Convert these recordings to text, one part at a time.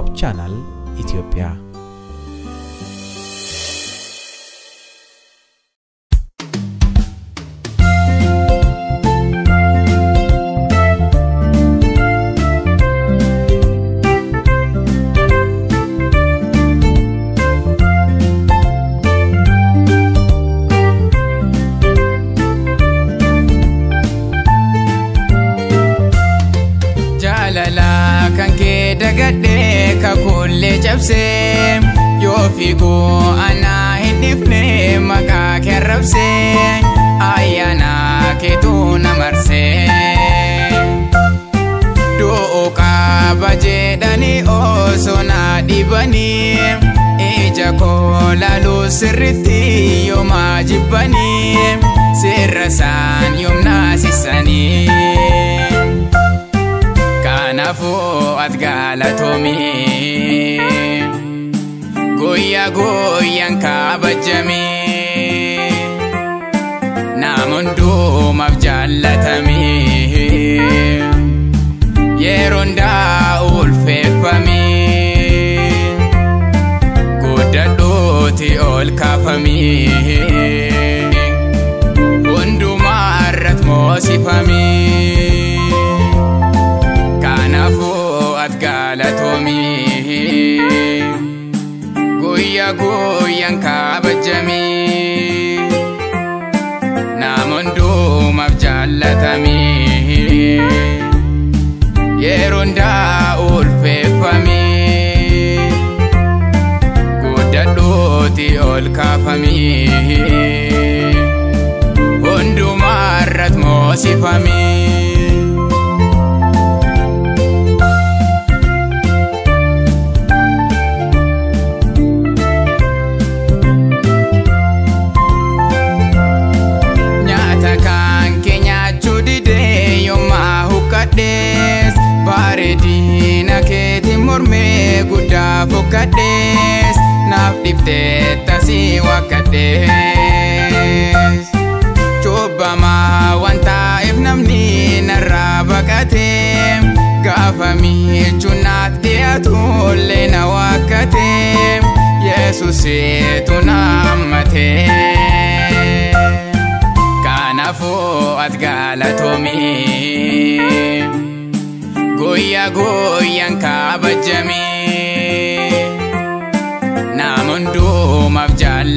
ሆፕ ቻናል ኢትዮጵያ kabajamii nama hundumaaf jaallatamii yeroo hundaa ulfeeffamii guddadhuuti ol kaafamii guddadhuuti ol kaafamii hundumaa irratti moosifamii. nyaata kan kee nyaachuu didee yommaa huqqadhees bareedina keetiin mormee guddaa fokkadhees naaf dhiftee tasii wakkadhees cubbamaa waan taa'eef namni narraa baqatee gaafa miichuun naaf dhiyaatullee na wakkatee yesuusitu na hammatee. kanaafuu ati galatoomii guyyaa guyyaan kabajamii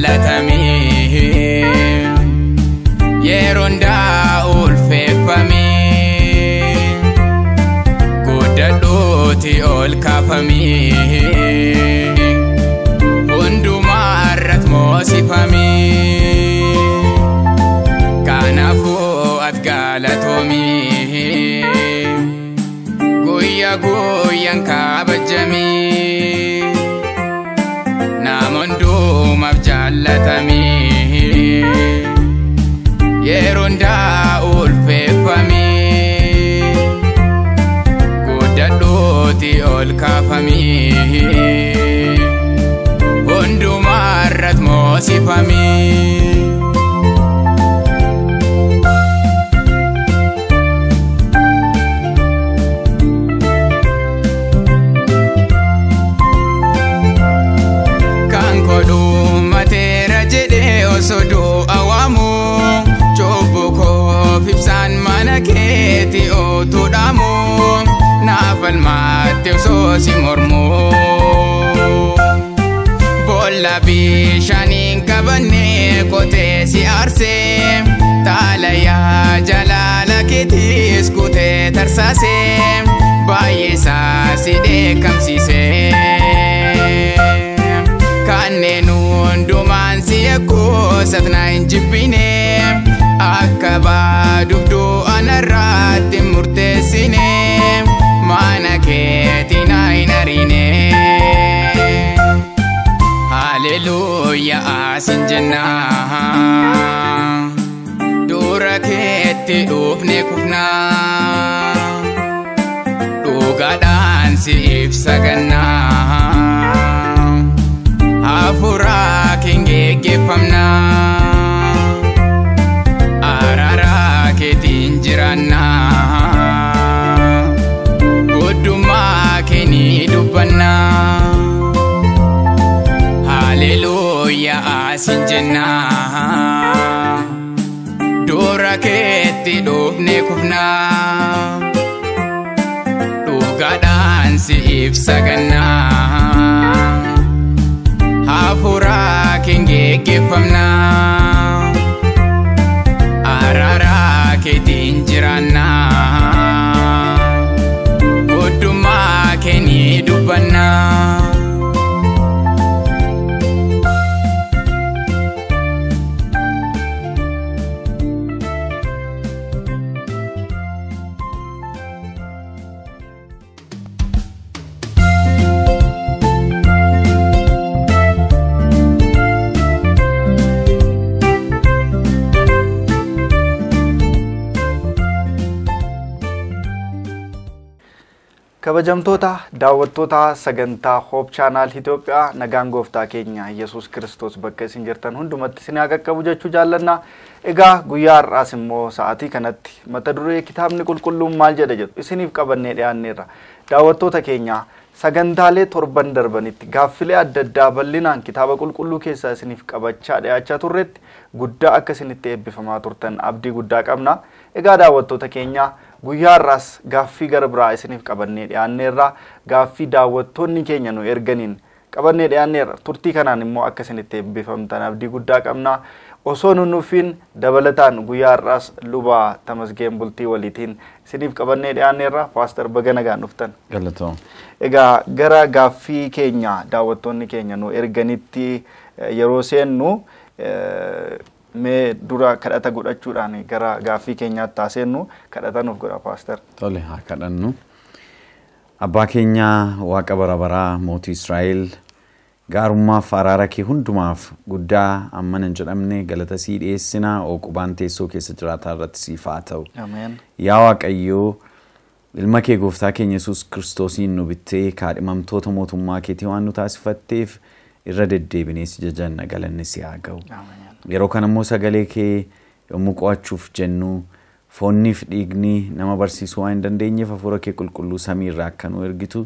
hundumaaf jaallatamii yeroo hundaa ulfeeffamii guddadhuuti ol kaafamii hundumaaf jaallatamii yeroo hundaa ulfeeffamii guddadhuuti ol kaafamii hundumaa irratti moosifamii. Mana keeti otuu dhaamu naaf falmaatte osoo si mormu boolla bishaaniin qabanne qotee si aarsee taalayaa jalaala keetiis kutee tarsaasee baay'ee isaa si dheekkamsiisee. kanneen hundumaan si eegusat na hin jibbine akka baaduuf du'a narratti murteessine mana keetti na hin ariine. Haleluuyaa asin jenna dura keetti dhufne kufna dhugaadhaan si ibsa gannaa. hafuuraa jennaa dura keetti dhufne kufnaa dhugaadhaan siif sagannaa hafuuraa keen geggeeffamnaa araaraa keetiin gooftaa keenya Yesuus Kiristoos bakka isin jirtan hundumatti isin haa qaqqabu jechuu jaallanna. Egaa guyyaa har'aas immoo sa'aatii kanatti mata duree kitaabni qulqulluun maal jedha jedhu isiniif qabannee dhiyaanneerra. Daawwattoota keenya sagantaalee torban darbanitti gaaffilee adda addaa bal'inaan kitaaba qulqulluu keessaa isiniif qabachaa dhiyaachaa turretti guddaa akka isinitti eebbifamaa turtan abdii guddaa qabna. Egaa daawwattoota keenya guyyaa har'aas gaaffii gara biraa isiniif qabannee dhiyaanneerra gaaffii daawwattoonni keenya nu erganiin qabannee dhiyaanneerra turtii kanaan immoo akka isinitti eebbifamtan abdii guddaa qabna osoo nu nufiin dabalataan guyyaa har'aas lubaa tamasgeen bultii waliitiin isiniif qabannee dhiyaanneerra paastar baga nagaan dhuftan. Galatoom. Egaa gara gaaffii keenya daawwattoonni keenya nu erganitti yeroo seennu mee dura kadhata godhachuudhaan gara gaaffii keenyaatti taaseennu kadhata nuuf godha paastar. Tole haa kadhannu. Abbaa keenya Waaqa bara baraa mootii Israa'el gaarummaaf araara kee hundumaaf guddaa ammana hin jedhamne galata sii dhiyeessinaa oqubaan teessoo keessa jiraataa irratti siif haa ta'u. Yaa Waaqayyoo ilma kee gooftaa keenya Yesuus Kiristoosiin nu bittee kaadhimamtoota mootummaa keetii waan nu taasifatteef irra deddeebinee si jajanna galanni si haa ga'u. Yeroo kana immoo sagalee kee yommuu qo'achuuf jennu foonniif dhiigni nama barsiisuu waan hin dandeenyeef hafuura kee qulqulluu samii irraa akka nu ergitu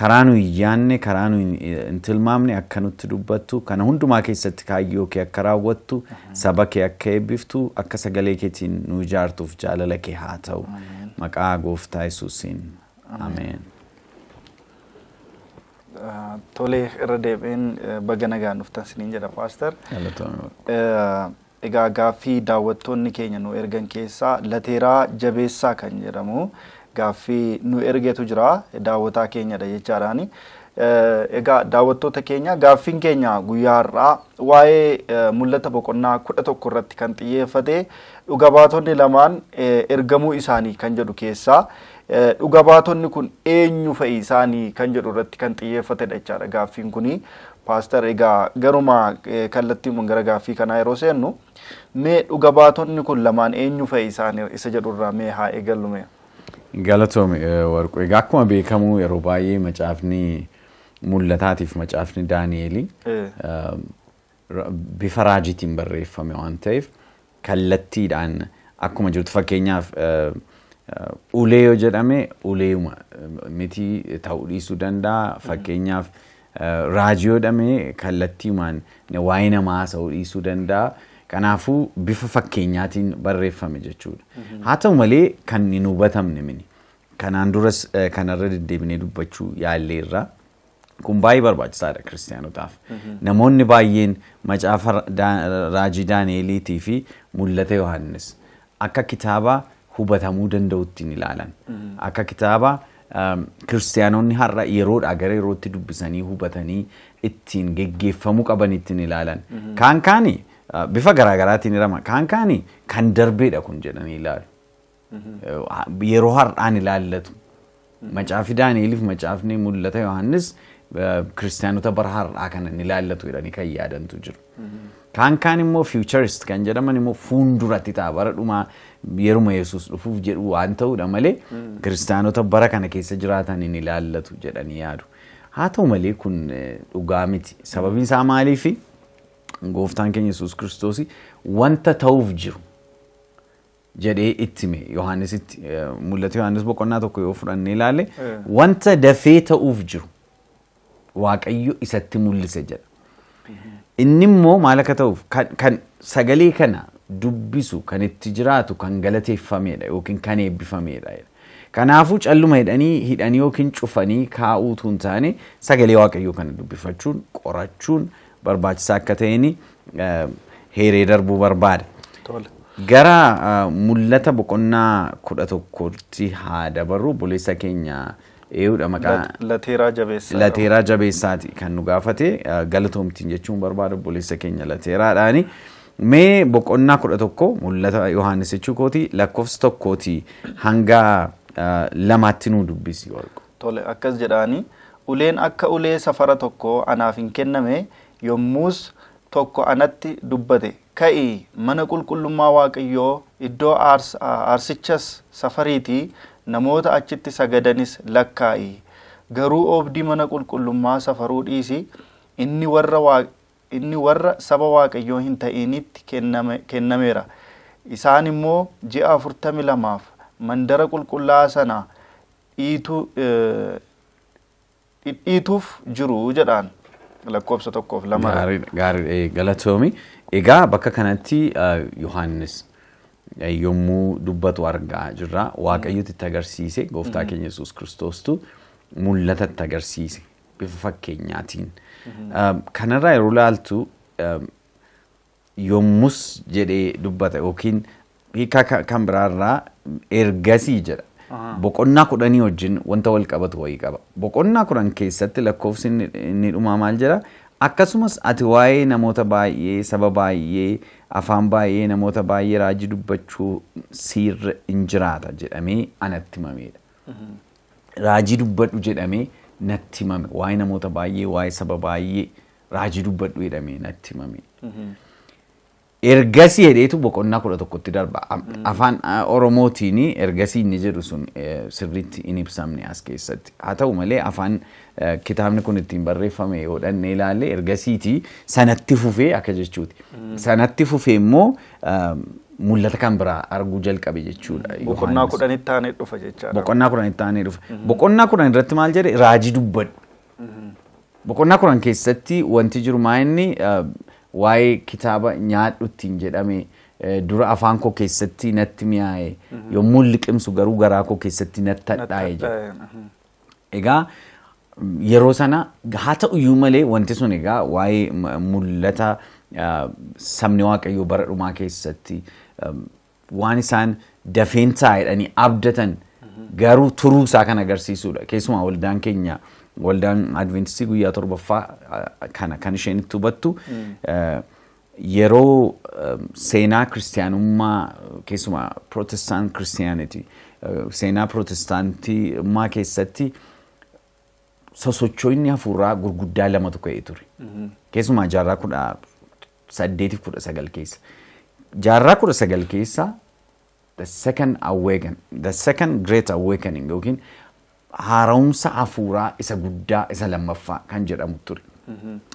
karaa nu hin yaanne karaa nu hin tilmaamne akka nutti dubbattu kana hundumaa keessatti kaayyoo kee akka raawwattu saba kee akka eebbiftu akka sagalee keetiin nu ijaartuuf jaalala kee haa ta'u. Maqaa gooftaa yesuusiin. Ameen. Tolee irra deebiin baga nagaan dhuftan siniin jedha. Galatoomii. Egaa gaaffii daawwattoonni keenya nu ergan keessaa lateeraa jabeessaa kan jedhamu gaaffii nu ergetu jira daawwataa keenyadha jechaadhaani. Egaa daawwattoota keenya gaaffiin keenya guyyaa har'aa waa'ee mul'ata boqonnaa kudha tokko irratti kan xiyyeeffate dhuga baatonni lamaan ergamuu isaanii kan jedhu keessaa dhuga baatonni kun eenyu fa'i isaanii kan jedhu irratti kan xiyyeeffatedha jechaadha gaaffiin kuni. Paastar egaa garuma kallattiiwwan gara gaaffii kanaa yeroo seennu mee dhuga baatonni kun lamaan eenyu fa'i isaanii isa jedhu irraa mee haa eegallu mee. Galatoome warqoo egaa akkuma beekamu yeroo baay'ee macaafni mul'ataatiif macaafni Daani'eelii bifa raajiitiin barreeffame waan ta'eef kallattiidhaan akkuma jirtu fakkeenyaaf ulee yoo jedhame uleema miti ta'uu dhiisuu danda'a fakkeenyaaf raajii yoo jedhame kallattiimaan waa'ee namaa haasa'uu dhiisuu danda'a. Kanaafuu bifa fakkeenyaatiin barreeffame jechuudha. Haa ta'u malee kan hin hubatamne mini. Kanaan duras kanarra deddeebinee dubbachuu yaalleerra. Kun baay'ee barbaachisaadha kiristaanotaaf. Namoonni baay'een macaafa raajii Daani'eliitii fi mul'ata Yohaannis akka kitaaba hubatamuu danda'utti ilaalan. Akka kitaaba kiristaanonni har'a yeroodhaa gara yerootti dubbisanii hubatanii ittiin geggeeffamuu qaban ittiin ilaalan. Kaan kaani bifa garaagaraatiin hirama. Kaan kaani kan darbeedha kun jedhanii ilaalu. Yeroo har'aan ilaallatu. Macaafi Daani'eliif macaafni mul'ata Yohaannis kiristaanota bara har'aa kanan ilaallatu jedhanii kan yaadantu jiru. Kaan kaan immoo fuucharist kan jedhaman immoo fuulduratti ta'a bara dhumaa yeruma Yesuus dhufuuf jedhu waan ta'uudha malee kiristaanota bara kana keessa jiraatan hin ilaallatu jedhanii yaadu. Haa ta'u malee kun dhugaa miti. Sababiin isaa maaliifi gooftaan keenya Yesuus Kiristoos wanta ta'uuf jiru jedhee itti hime Yohaannisitti mul'ata Yohaannis boqonnaa tokko yoo fudhannee ilaalle wanta dafee ta'uuf jiru Waaqayyo isatti mul'ise jedha. Inni immoo maal akka ta'uuf kan- sagalee kana dubbisu kan itti jiraatu kan galateeffamedha yookiin kan eebbifamedha. Kanaafuu calluma hidhanii hidhanii yookiin cufanii kaa'uutu hin taane sagalee waaqayyoo kana dubbifachuun qorachuun barbaachisaa akka ta'een eh, heeree darbuu barbaada. Gara uh, mul'ata boqonnaa kudha tokkotti haa dabarru buleessa keenya eeyyudha maqaa Lat- Lateeraa jabeessaa. lateeraa jabeessaati kan nu gaafate galatoomtiin jechuun barbaada buleessa keenya lateeraadhaani. Mee boqonnaa kudha tokko mul'ata Yohaannis jechuu kooti lakkoofsa tokkooti hanga lamaatti nu dubbisi warqu. Tole akkas jedhaani uleen akka ulee safara tokko anaaf hin kenname yommus tokko anatti dubbate ka'ii mana qulqullummaa waaqayyoo iddoo aars- aarsichas safariitii namoota achitti sagadanis lakkaa'i garuu oobdii mana qulqullummaa safaruu dhiisi inni warra inni warra saba waaqayyoo hin ta'initti kenname- kennameera isaan immoo ji'a afurtami lamaaf mandara qulqullaa'aa sana dhiitu dhidhiituuf jiru jedhaan lakkoofsa tokkoof lama Gaariidha. Galatoomi. Egaa bakka kanatti Yohaannis yommuu dubbatu argaa jirra. Waaqayyooti itti agarsiise gooftaa keenya Yesuus Kiristoostu mul'ata itti agarsiise bifa fakkeenyaatiin. Kanarraa yeroo ilaaltu um, yommus jedhee dubbata yookiin hiika ka- kan biraarraa ergasii jedha. Boqonnaa kudhanii wajjin wanta wal qabatu wayii qaba. Boqonnaa kudhan keessatti lakkoofsi inni dhumaa maal jedha? Akkasumas ati waa'ee namoota baay'ee, saba baay'ee, afaan baay'ee, namoota baay'ee raajii dubbachuu siirra hin jiraata jedhamee anatti himameedha. Raajii dubbadhu jedhamee natti himame. Waa'ee namoota baay'ee, waa'ee saba baay'ee raajii dubbadhu jedhamee natti himame. Ergasii hedheetu boqonnaa kudha tokkotti darba. Afaan Oromootiin ergasii inni jedhu sun sirriitti hin ibsamne as keessatti. Haa ta'u malee afaan kitaabni kun ittiin barreeffame yoo dhannee ilaalle ergasiiti sanatti fufee akka jechuuti. Sanatti fufee immoo mul'ata kan biraa arguu jalqabe jechuudha. boqonnaa Yohaannis. kudhanitti taanee dhufa jechaadha. Boqonnaa kudhan itti aanee dhufa. Boqonnaa kudhan irratti maal jedhe raajii dubbadhu. Boqonnaa kudhan keessatti wanti jiru maa inni waa'ee kitaaba nyaadhu ittiin jedhame eh, dura afaan koo keessatti natti mi'aaye yommuu liqimsu garuu garaa koo keessatti natti hadhaa'e jedha. Egaa mm, yeroo sana haa ta'u iyyuu malee wanti sun egaa waa'ee mul'ata ah, sabni waaqayyoo bara dhumaa keessatti um, waan isaan dafeen taa'edhanii abdatan garuu turuu isaa kan agarsiisudha. Keessumaa waldaan keenya waldaan adventistii guyyaa torbaffaa ah, kana kan isheen itti hubattu eh, yeroo um, seenaa kiristiyaanummaa keessumaa protestant christianity eh, seenaa protestaantummaa keessatti sosochoonni hafuuraa gurguddaa lamatu ka'ee ture. Keessumaa jaarraa kudha saddeetiif kudha sagal keessa. Jaarraa kudha sagal keessa the second awaken the second great awakening yookiin haara'umsa hafuuraa isa guddaa isa lammaffaa kan jedhamu ture.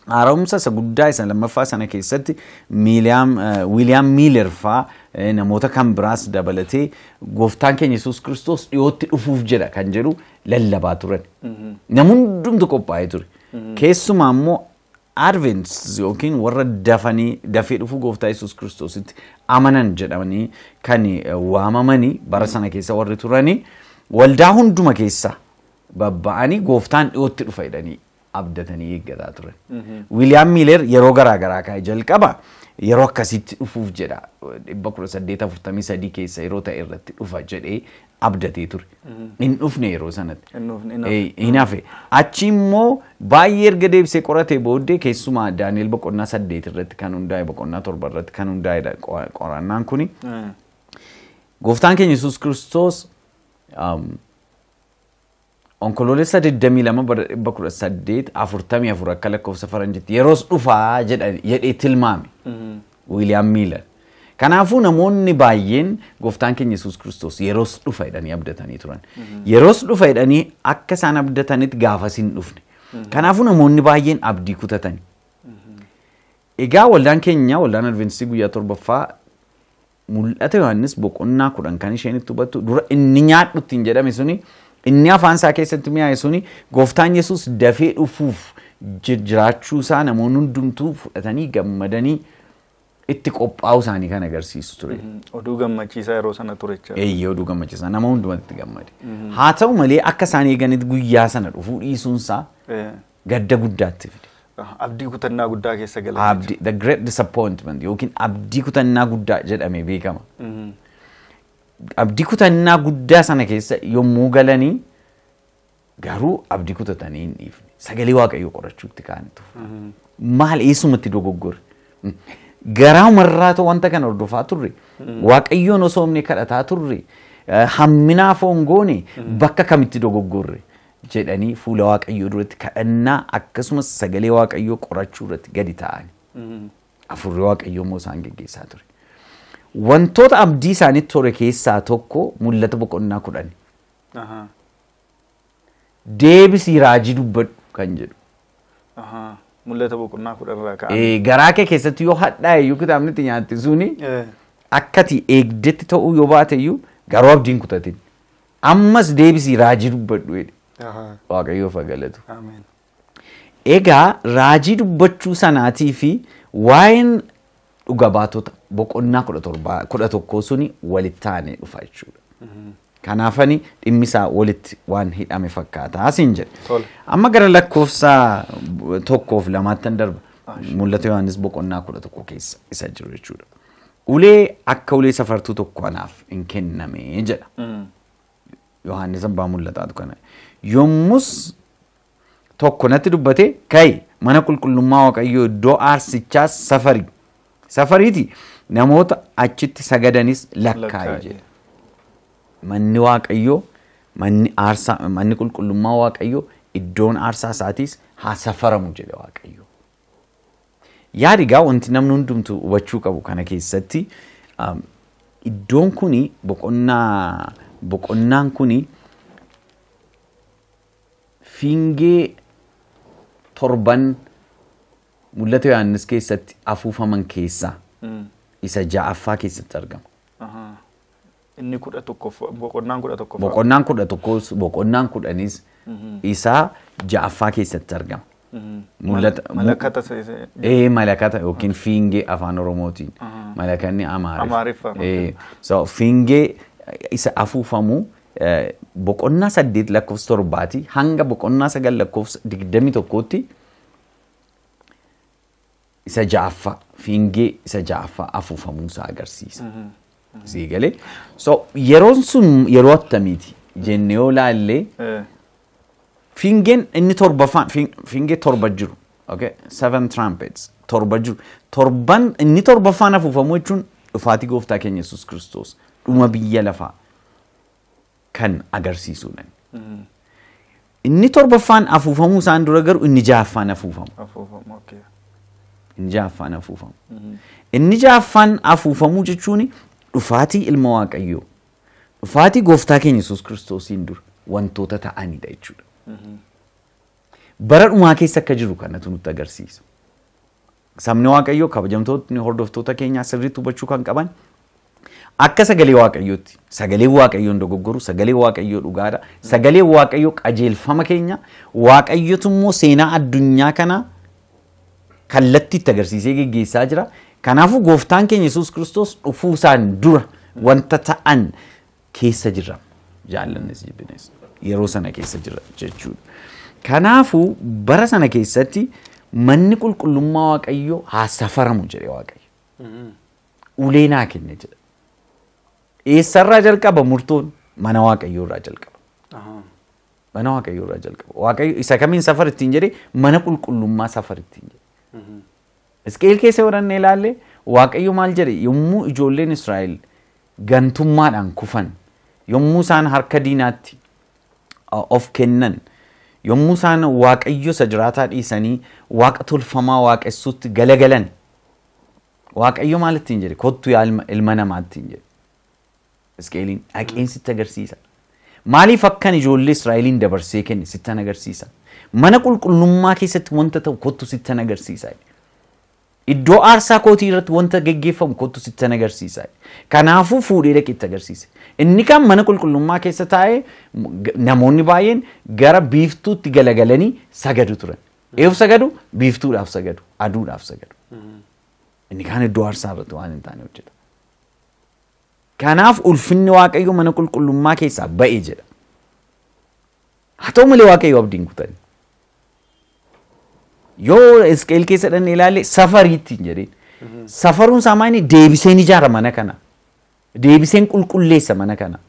Haara'umsa isa guddaa isa lammaffaa sana keessatti Wiiliyaam Miiler faa eh, namoota kan biraas dabalatee gooftaan keenya Yesuus Kiristoos dhiyootti dhufuuf jedha kan jedhu lallabaa turan. Namni hundumtu qophaa'ee ture. Keessumaa immoo Advents yookiin warra dafanii dafee dhufuu gooftaa Yesuus Kiristoositti amanan jedhamanii kan eh, waamamanii bara sana keessa warri turanii waldaa hunduma keessa babba'anii gooftaan dhiyootti dhufa jedhanii abdatanii eeggataa turan. Wiiliyaam Miiler yeroo garaa garaa kaa'e jalqaba yeroo akkasitti dhufuuf jedha dhibba kudha saddeet afurtamii sadii keessa yeroo ta'e irratti dhufa jedhee abdatee ture. Hin dhufne yeroo sanatti. Hin hafe. Eh. Achi immoo baay'ee erga deebisee qoratee booddee keessumaa Daani'el boqonnaa saddeet irratti kan hundaa'e boqonnaa torba irratti kan hundaa'edha qo- qorannaan kuni. Gooftaan keenya Yesuus Kiristoos um, onkoloolessa 22 bara 1844 akka lakkoofsa faranjitti yeroos dhufaa jedhee tilmaame Wiiliyaam Miilar. Kanaafuu namoonni baay'een gooftaan keenya Yesuus Kiristoos yeroos dhufa jedhanii abdatanii turan. Yeroos dhufa jedhanii akka isaan abdatanitti gaafas hin dhufne. Kanaafuu namoonni baay'een abdii kutatani. Egaa waldaan keenya waldaan Adventistii guyyaa torbaffaa mul'ata Yohaannis boqonnaa kudhan kan isheen itti hubattu dura inni nyaadhu ittiin jedhame suni inni afaan isaa keessatti mi'aaye suni gooftaan Yesuus dafee dhufuuf jir- jiraachuu isaa namoonni hundumtuu fudhatanii gammadanii itti qophaa'u isaanii kan agarsiisu ture. Oduu gammachiisaa yeroo sana ture jechuudha. Eeyyee oduu gammachiisaa nama hundumatti gammade. Haa ta'u malee akka isaan eeganitti guyyaa sana dhufuu dhiisuunsaa Eh, gadda guddaatti fide. Abdii kutannaa guddaa keessa galan. Abdii the great disappointment yookiin abdii kutannaa guddaa jedhamee beekama. Abdii kutannaa guddaa sana keessa yommuu galanii garuu abdii kutatanii hin dhiifne. Sagalee Waaqayyoo qorachuutti kaanitu. Maal eessumatti dogoggore? Garaa umarraa ta'u wanta kana hordofaa turre. Waaqayyoon osoo humne kadhataa turre. eh, Hamminaa foon goone bakka kamitti dogoggorre jedhanii fuula Waaqayyoo duratti kadhannaa akkasumas sagalee Waaqayyoo qorachuu irratti gadi ta'ani. Mhm. Afurri Waaqayyoo immoo isaan geggeessaa ture. Wantoota abdii isaanitti ture keessaa tokko mul'ata boqonnaa kudhani. Ahaa. Deebisii raajii dubbadhu kan jedhu. Mul'ata boqonnaa kudhanirraa ka'an. Garaa kee keessatti yoo hadhaa'e iyyuu kitaabni itti nyaatti suni akkati eegdetti ta'uu yoo baate iyyuu garuu abdiin kutatin. Ammas deebisii raajii dubbadhu jedhe. ahaa. Waaqayyoof haa galatu. Ameen. Egaa raajii dubbachuu sanaatii fi waa'een dhuga baatota boqonnaa kudha tokkoo suni walitti aanee dhufa jechuudha. Kanaafani dhimmi isaa walitti waan hidhame fakkaata asiin jedhe. Amma gara lakkoofsa tokkoof lamaattan darba. Mul'ata Yohaannis boqonnaa kudha tokko keessa isa jiru jechuudha. Ulee akka ulee safartuu tokko anaaf hin kenname jedha. Mhm. Yohaannis abbaa mul'ataatu kana. Yommus tokko natti dubbate ka'i mana qulqullummaa waaqayyoo iddoo aarsichaa safari. Safariiti namoota achitti sagadanis Lakkaa'i. jedhe. Manni waaqayyoo manni aarsaa manni qulqullummaa waaqayyoo iddoon aarsaa isaatiis haa safaramu jedhe waaqayyoo. Yaadi egaa wanti namni hundumtu hubachuu qabu kana keessatti iddoon kuni boqonnaa boqonnaan kuni fiingee torban mul'ata Yohaannis keessatti afuufaman keessaa. Isa ja'affaa keessatti argama. Inni kudha tokkoff boqonnaan kudha tokkoffaa. Boqonnaan kudha tokkos boqonnaan kudhanis isaa ja'affaa keessatti argama. Mhm. Mul'ata- Mal- Malakkata se- se- Ee malakata yookiin fiingee afaan oromootiin malakanni amaariffa. Amaariffa. Ee, so fiingee isa afuufamu eh, boqonnaa saddeet lakkoofsa torbaati hanga boqonnaa sagal lakkoofsa digdami tokkootti isa ja'affaa fiingee isa ja'affaa afuufamuu isaa agarsiisa. Sii galee so yeroon sun yeroo attamiiti jennee yoo laallee Eh, Fiingeen inni torbaffaan fiing- fiingee torba jiru. Okay? Seven trumpets torba jiru. Torban inni torbaffaan afuufamuu jechuun dhufaatii gooftaa keenya Yesuus Kiristoos dhuma biyya lafaa kan agarsiisudha. mhm. Inni torbaffaan afuufamuu isaan dura garuu inni ja'affaan afuufamu. Inni ja'affaan afuufamu. Inni ja'affaan afuufamuu jechuun dhufaatii ilma waaqayyoo. Dhufaatii gooftaa keenya Yesuus Kiristoosiin dura wantoota ta'anidha jechuudha. bara dhumaa keessa akka jiru kanatu nutti agarsiisa. Sabni Waaqayyoo kabajamtootni hordoftoota keenyaa sirriitti hubachuu kan qaban akka sagalee Waaqayyootti sagalee Waaqayyoon dogoggoru sagalee Waaqayyoo dhugaadha sagalee Waaqayyoo qajeelfama keenya Waaqayyotu immoo seenaa addunyaa kana kallattiitti agarsiisee geggeessaa jira. Kanaafuu gooftaan keenya Yesuus Kiristoos dhufuu isaan dura wanta ta'an keessa jira. Jaallannis jibbines yeroo sana keessa jira jechuudha. Kanaafuu bara sana keessatti manni qulqullummaa Waaqayyoo haa safaramu jedhe Waaqayyo. Ulee naa kenne jedha. Eessarraa jalqaba murtoon mana Waaqayyoo irraa jalqaba. Mana Waaqayyoo irraa jalqaba. Waaqayyo isa kamiin safar ittiin jedhe mana qulqullummaa safar ittiin jedhe. Isqeel keessa yoo dhannee ilaalle Waaqayyo maal jedhe yommuu ijoolleen Israa'el gantummaadhaan kufan yommuu isaan harka diinaatti of kennan yommuu isaan Waaqayyo isa jiraataa dhiisanii waaqa tolfamaa waaqessuutti galagalan Waaqayyo maal ittiin jedhe kottu yaa ilma namaa ittiin jedhe. Isqeeliin dhaqeen sitti agarsiisa. Maaliif akkan ijoollee Israa'eliin dabarsee kenne sittan agarsiisa. Mana qulqullummaa keessatti wanta ta'u kottu sittan agarsiisa. Iddoo aarsaa kootii irratti wanta geggeeffamu kottu sittan agarsiisa. Kanaafuu fuudhee dhaqeetti agarsiise. Inni kan mana qulqullummaa keessa taa'ee namoonni baay'een gara biiftuutti galagalanii sagadu turan. Eef sagadu biiftuudhaaf sagadu aduudhaaf sagadu. Inni kaan iddoo aarsaa irratti waan hin taane hojjeta. Kanaaf ulfinni waaqayyo mana qulqullummaa keessaa ba'e jedha. Haa ta'u malee waaqayyo abdiin kutani. Yoo Isqeel keessa dhanne ilaalle safariitti jedheen. Safaruun isaa maali deebiseen ijaara mana kana. Deebiseen qulqulleessa mana kana.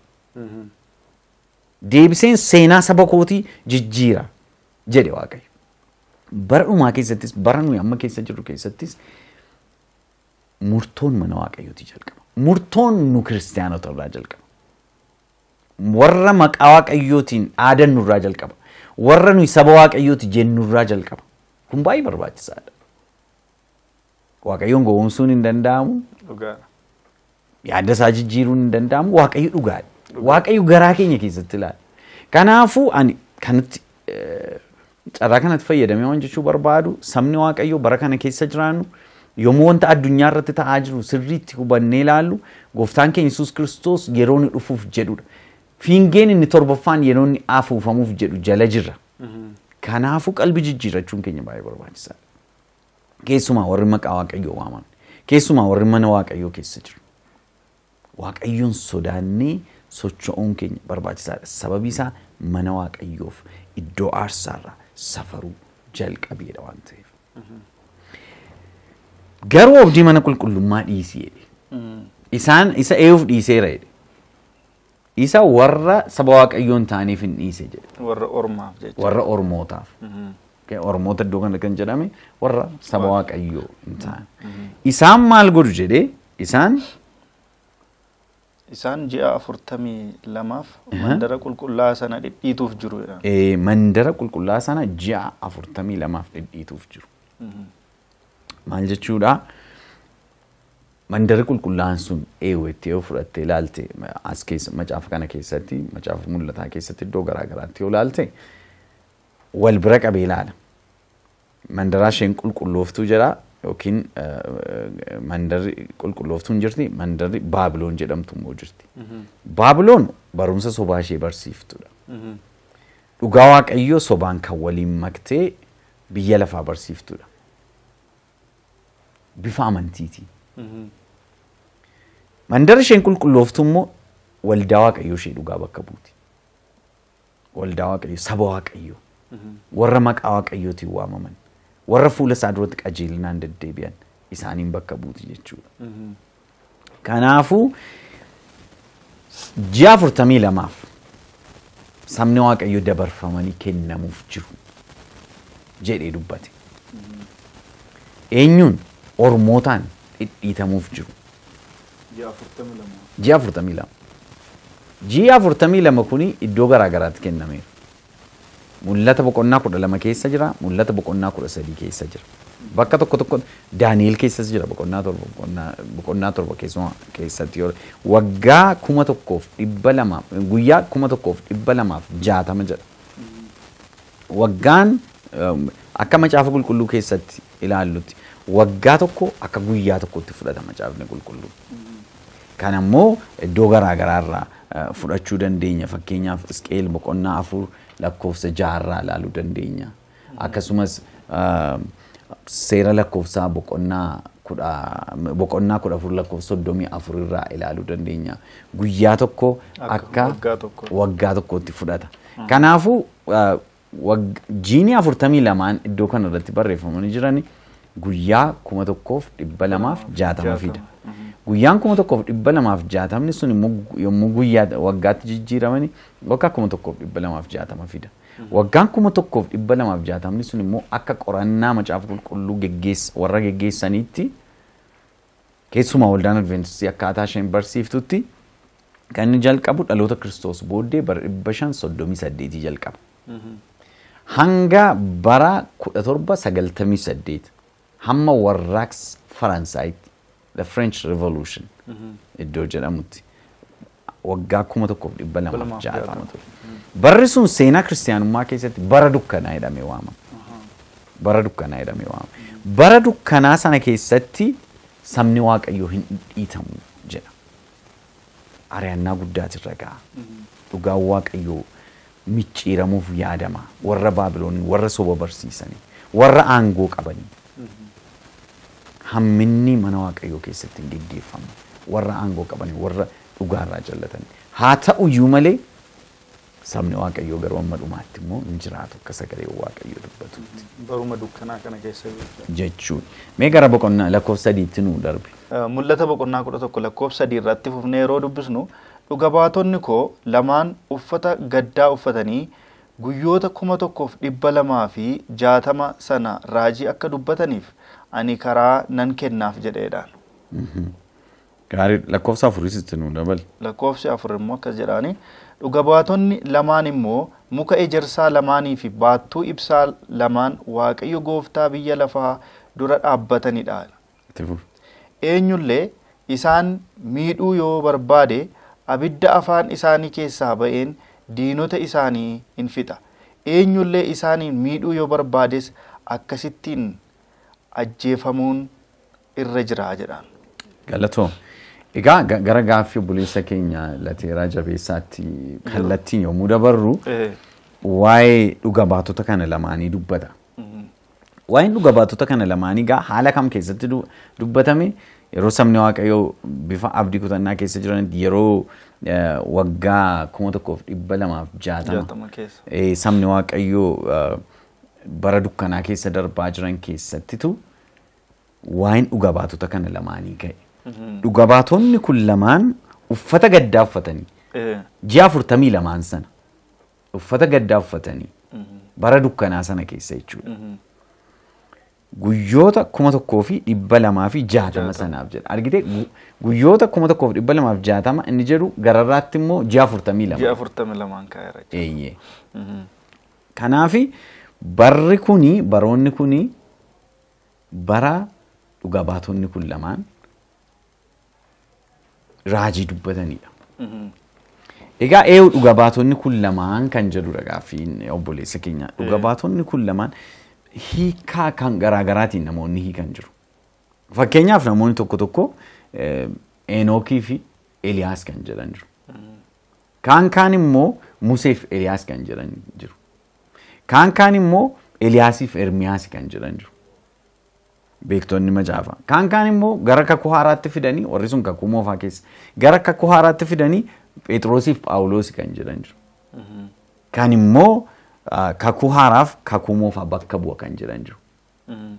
Deebiseen seenaa saba kootii jijjiira jedhe waaqayyo. Bara dhumaa keessattis bara nuyi amma keessa jirru keessattis murtoon mana waaqayyooti jalqaba. Murtoon nu kiristaanota irraa jalqaba. Warra maqaa waaqayyootiin aadannu irraa jalqaba. Warra nuyi saba waaqayyooti jennu irraa jalqaba. Kun baay'ee barbaachisaadha. Waaqayyoon gowwoomsuun hin danda'amu. Yaada isaa jijjiiruun hin danda'amu waaqayyo dhugaadha. Waaqayyo garaa keenya keessatti ilaala. Kanaafuu ani kanatti eh, carraa kanatti fayyadamee waan jechuu barbaadu sabni waaqayyo bara kana keessa jiraannu yommuu wanta addunyaa irratti ta'aa jiru sirriitti hubannee ilaallu gooftaan keenya Yesuus Kiristoos yeroo inni dhufuuf jedhudha. Fiingeen inni torbaffaan yeroo inni afuufamuuf jedhu jala jirra. Kanaafuu qalbii jijjiirrachuun keenya baay'ee barbaachisaadha. Keessumaa warri maqaa waaqayyoo waaman. Keessumaa warri mana waaqayyoo keessa jiru. Waaqayyoon sodaannee socho'uun keenya barbaachisaadha. Sababi isaa mana waaqayyoof iddoo aarsaarraa safaruu jalqabeedha waan ta'eef. Garuu abdii mana qulqullummaa dhiisii jedhe. Isaan isa eeyuuf dhiiseera jedhe. Isa warra saba waaqayyoon ta'aniif hin dhiise jedhe. Warra ormaaf jecha. Warra ormootaaf. Ormoota iddoo kana kan jedhame warra saba waaqayyoo hin ta'an. Isaan maal godhu jedhee isaan Isaan ji'a afurtamii lamaaf mandara qulqullaa sana dhidhiituuf jiru eh, mandara qulqullaa sana ji'a afurtamii lamaaf dhidhiituuf jiru. Maal jechuudha? Mandara qulqullaa'aan sun eewwetti yoo fudhattee ilaalte as keessa macaafa kana keessatti macaafa mul'ataa keessatti iddoo garaa garaatti yoo ilaalte wal bira qabee ilaala. Mandaraa isheen qulqullooftuu jedha yookiin eh, eh, mandarri qulqullooftuun jirti mandarri Baabiloon jedhamtu immoo jirti. Baabiloon barumsa sobaa ishee barsiiftudha. Dhugaa waaqayyoo sobaan kan waliin maktee biyya lafaa barsiiftudha. Bifa amantiitiin. Mandarri isheen qulqullooftu immoo waldaa waaqayyoo ishee dhugaa bakka buuti. Waldaa waaqayyoo saba waaqayyoo warra maqaa waaqayyootiin waamaman warra fuula isaa duratti qajeelinaan deddeebi'an isaaniin bakka buuti jechuudha. Kanaafuu ji'a afurtamii lamaaf sabni waaqayyoo dabarfamanii kennamuuf jiru jedhee dubbate. Eenyuun ormootaan dhidhiitamuuf jiru. Ji'a afurtamii lama. Ji'a afurtamii lama. Kuni iddoo garaa garaatti kennameera. Mul'ata boqonnaa kudha lama keessa jira. Mul'ata boqonnaa kudha sadii keessa jira. Bakka tokko tokko Daani'el keessas jira boqonnaa torba boqonnaa- torba keessumaa keessatti yoo waggaa kuma tokkoof dhibba lamaaf guyyaa kuma tokkoof dhibba lamaaf jaatama jedha. Waggaan um, akka macaafa qulqulluu keessatti ilaallutti waggaa tokko akka guyyaa tokkotti fudhata macaafni qulqulluu. Kan ammoo iddoo garaa garaarraa eh, fudhachuu dandeenya. Fakkeenyaaf Isqeel boqonnaa afur lakkoofsa jaarraa ilaaluu dandeenya. Akkasumas eh, seera lakkoofsaa boqonnaa boqonnaa kudha afur lakkoofsa soddomii afur irraa ilaaluu dandeenya. Guyyaa tokko Akka waggaa tokko. waggaa tokkotti fudhata. Kanaafuu eh, wag- jiini afurtamii lamaan iddoo kana irratti barreeffamanii jiran guyyaa kuma tokkoof dhibba lamaaf jaatama fida. Guyyaan kuma tokkoof dhibba lamaaf jaatamni sun yommuu guyyaa waggaatti jijjiiramani waggaa kuma tokkoof dhibba lamaaf jaatama fida. Waggaan kuma tokkoof dhibba lamaaf jaatamni sun immoo akka qorannaa macaafa qulqulluu warra geggeessaniitti keessumaa waldaan adventistii akkaataa isheen barsiiftutti kan inni jalqabu dhaloota kiristoos booddee bara dhibba shan soddomii saddeetii jalqaba. Hanga bara kudha torba sagaltamii saddeet hamma warraaqsa Faransaayitti the French Revolution iddoo jedhamutti waggaa kuma tokkoof dhibba lamaaf jaatama ture. Barri sun seenaa kiristaanummaa keessatti bara dukkanaa jedhamee waamama. Bara dukkanaa jedhamee waamama. Bara dukkanaa sana keessatti sabni waaqayyoo hin dhiitamu jedha. Ari'annaa guddaatu irra ga'a. Dhugaan waaqayyoo micciiramuuf yaadama. Warra Baabiloonii, warra soba barsiisanii, warra aangoo qabanii. Hamminni mana Waaqayyoo keessatti hin geggeeffamu. Warra aangoo qabanii, warra dhugaarraa jallatanii. Haa ta'uyyuu malee sabni Waaqayyoo garuu amma dhumaatti immoo hin jiraatu akka sagalee Waaqayyoo dubbatutti Baruma dukkanaa kana keessa jechuudha. Mee gara boqonnaa lakkoofsa sadiitti nuu darbe. Eh, Mul'ata boqonnaa kudha tokko lakkoofsa sadii irratti fufnee yeroo dubbisnu dhuga baatonni koo lamaan uffata gaddaa uffatanii guyyoota kuma tokkoof dhibba lamaa fi jaatama sana raajii akka dubbataniif ani karaa nan kennaaf jedheedhaan. Gaarii lakkoofsa afuriisitti nuu dabal. lakkoofsi afur immoo akkas jedhaani dhuga baatonni lamaan immoo muka ejersaa lamaanii fi baattuu ibsaa lamaan waaqayyo gooftaa biyya lafaa dura dhaabbatanidha. Itti. Eenyullee isaan miidhuu yoo barbaade abidda afaan isaanii keessaa ba'een diinota isaanii in fixa. Eenyullee isaaniin miidhuu yoo barbaades akkasittiin ajjeefamuun irra jira jedhaan. Galatoo. Egaa ga- gara gaaffii obboleessa keenya lateeraa jabeessaatti kallattiin yommuu dabarru waa'ee dhuga baatota kana lamaanii dubbata. Waa'een dhuga baatota kana lamaanii gaa haala kam keessatti du- dubbatame yeroo sabni waaqayyoo bifa abdii kutannaa keessa jiran yeroo eh, waggaa kuma tokkoof dhibba lamaaf jaatama eh, sabni waaqayyoo eh, bara dukkanaa keessa darbaa jiran keessattitu waa'een dhuga baatota kana lamaanii ka'e. Dhuga baatonni kun lamaan uffata gaddaa uffatanii Eh, ji'a afurtamii lamaan sana uffata gaddaa uffatanii bara dukkanaa sana keessa jechuudha. mhm. Guyyoota kuma tokkoo fi dhibba lamaa fi jaatama sanaaf jedha. Argitee gu- guyyoota kuma tokkoo fi dhibba lamaaf jaatama inni jedhu gararraatti immoo ji'a afurtamii Ji'a lama. afurtami lamaan kaa'eera. jechuudha. Barri kuni baroonni kuni bara dhuga baatonni kun lamaan raajii dubbatanidha. Mhm. Egaa eeyu dhuga baatonni kun lamaan kan jedhudha gaaffiin obboleessa keenya. Dhuga baatonni kun lamaan hiikaa kan garaagaraatiin namoonni hiikan jiru. Fakkeenyaaf namoonni tokko tokko Enookii fi Eliyaas kan jedhan jiru. Kaan kaan immoo Musee fi Eliyaas kan jedhan jiru. Kaan kaan immoo Eliyaasii fi Ermiyaas kan jedhan jiru. Beektonni macaafa. Kaan kaan immoo gara kakuu haaraatti fidanii warri sun kakuu moofaa keessa gara kakuu haaraatti fidanii Phexrosiif Phaawulos kan jedhan jiru. Kan immoo kakuu haaraaf kakuu moofaa bakka bu'a kan jedhan jiru. Mhm.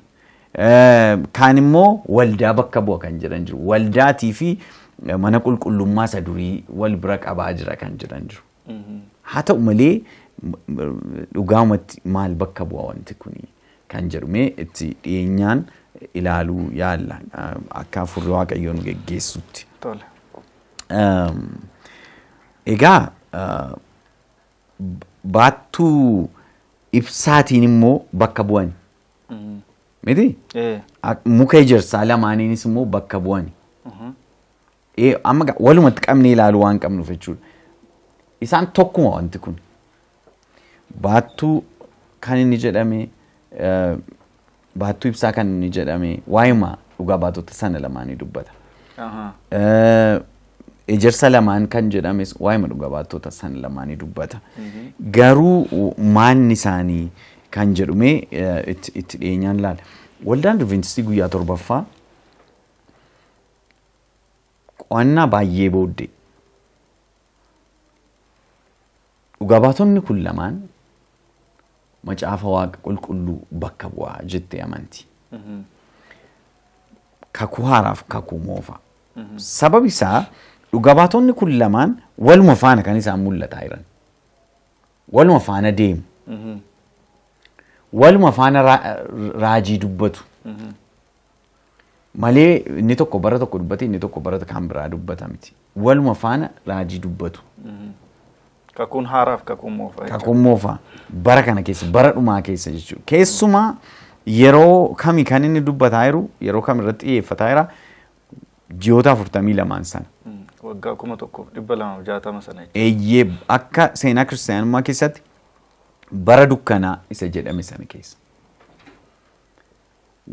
Eh, Kaan immoo waldaa bakka bu'a kan jedhan jiru. Waldaatii fi mana qulqullummaa isa durii wal bira qabaa jira kan jedhan jiru. Mhm. Haa ta'u malee dhugaamatti maal bakka bu'a wanti kuni kan jedhu mee itti dhiyeenyaan ilaaluu yaalla akka afurri waaqayyoo nu geggeessutti. Egaa baattuu ibsaatiin immoo bakka bu'ani. Mhm. Miti? Muka ejersaa lamaaniinis immoo bakka bu'ani. Mhm. Eh, Amma walumatti qabnee ilaaluu waan qabnuuf jechuudha. Isaan tokkuma wanti kun. Baattuu kan inni jedhame eh, baattuu ibsaa kan inni jedhame waa'ima dhugaa baatota sana lamaanii dubbata. Eh, Ejersa lamaan kan jedhames waa'ima dhugaa baatota sana lamaanii dubbata. Garuu maanni isaanii kan jedhume eh, itti dhiyeenyaan laala. Waldaan Adventistii guyyaa torbaffaa qo'annaa baay'ee booddee dhugaa baatonni kun lamaan macaafa waaqa qulqulluu bakka bu'aa jettee amanti. Mhm. kakuu haaraaf kakuu moofaa. Sababni isaa dhugaa baatonni kun lamaan waluma faana kan isaan mul'ataa jiran. Waluma faana deemu. Mhm. Waluma faana ra- raajii dubbatu. Mhm. Malee inni tokko bara tokko dubbate inni tokko bara kan biraa dubbata miti. Waluma faana raajii dubbatu. Kakuun haaraaf kakuun moofaa. Kakuun moofaa bara kana keessa bara dhumaa keessa jechuudha. Keessumaa yeroo kami kan inni dubbataa jiru yeroo kam irratti xiyyeeffataa jira ji'oota afurtamii lamaan sana. Mhm. Waggaa kuma tokkoof dhibba lamaaf jaatama sana eeyyee akka seenaa kiristaanummaa keessatti bara dukkanaa isa jedhame sana keessa.